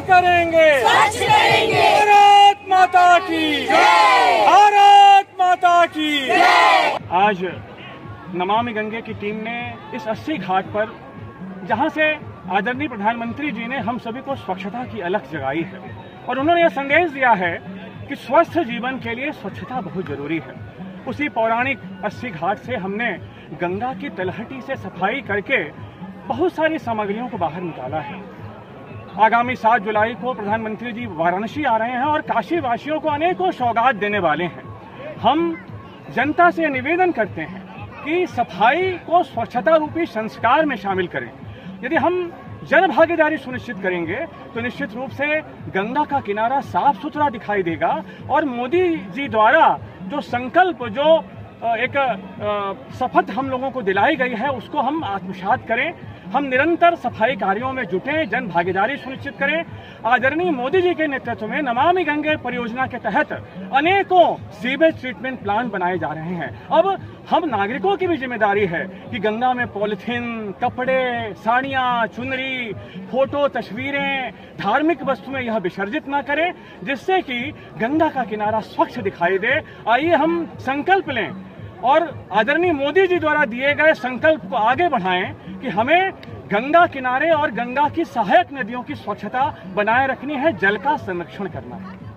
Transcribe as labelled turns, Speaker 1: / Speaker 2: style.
Speaker 1: करेंगे। स्वच्छ करेंगे। भारत माता की। भारत माता की। आज नमामि गंगे की टीम ने इस अस्सी घाट पर जहाँ से आदरणीय प्रधानमंत्री जी ने हम सभी को स्वच्छता की अलग जगाई है और उन्होंने यह संदेश दिया है कि स्वस्थ जीवन के लिए स्वच्छता बहुत ज़रूरी है। उसी पौराणिक अस्सी घाट से हमने गंगा की तलहटी से सफ़ाई करके बहुत सारी सामग्रियों को बाहर निकाला है। आगामी सात जुलाई को प्रधानमंत्री जी वाराणसी आ रहे हैं और काशी वासियों को अनेकों सौगात देने वाले हैं। हम जनता से निवेदन करते हैं कि सफ़ाई को स्वच्छता रूपी संस्कार में शामिल करें। यदि हम जन भागीदारी सुनिश्चित करेंगे तो निश्चित रूप से गंगा का किनारा साफ़ सुथरा दिखाई देगा और मोदी जी द्वारा जो संकल्प, जो एक शपथ हम लोगों को दिलाई गई है, उसको हम आत्मसात करें। हम निरंतर सफ़ाई कार्यों में जुटे, जन भागीदारी सुनिश्चित करें। आदरणीय मोदी जी के नेतृत्व में नमामि गंगे परियोजना के तहत अनेकों सीवेज ट्रीटमेंट प्लांट बनाए जा रहे हैं। अब हम नागरिकों की भी ज़िम्मेदारी है कि गंगा में पॉलिथीन, कपड़े, साड़ियाँ, चुनरी, फ़ोटो, तस्वीरें, धार्मिक वस्तुएँ यह विसर्जित न करें, जिससे कि गंगा का किनारा स्वच्छ दिखाई दे। आइए हम संकल्प लें और आदरणीय मोदी जी द्वारा दिए गए संकल्प को आगे बढ़ाएँ कि हमें गंगा किनारे और गंगा की सहायक नदियों की स्वच्छता बनाए रखनी है, जल का संरक्षण करना है।